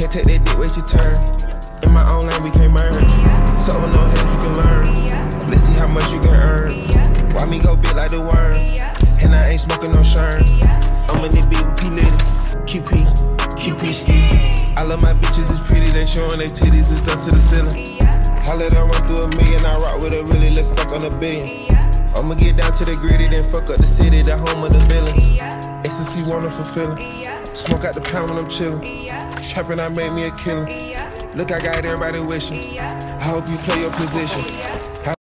Can't take that dick, wait your turn. In my own lane, we can't merge. So with no help, you can learn. Let's see how much you can earn. Why me go big like the worm? And I ain't smoking no shirt. I'm in the beat with P Litty. QP, QP ski. I love my bitches, it's pretty, they showing their titties, it's up to the ceiling. I let run through a million, I rock with her really, let's fuck on a billion. I'ma get down to the gritty, then fuck up the city, the home of the villains. Ecstasy, wonderful feeling. Smoke out the pound when I'm chillin'. Trapping, I made me a killer. Look, I got everybody wishing. I hope you play your position.